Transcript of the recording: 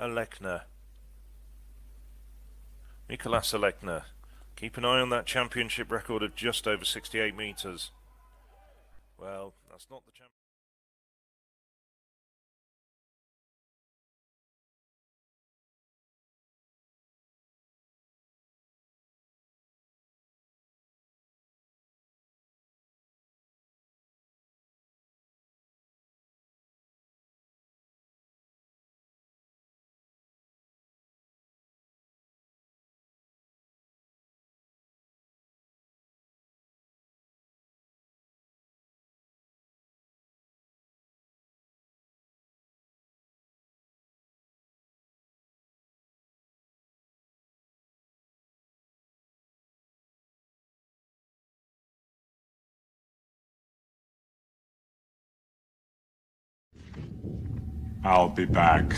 Alekna. Mykolas Alekna. Keep an eye on that championship record of just over 68 metres. Well, that's not the champ. I'll be back.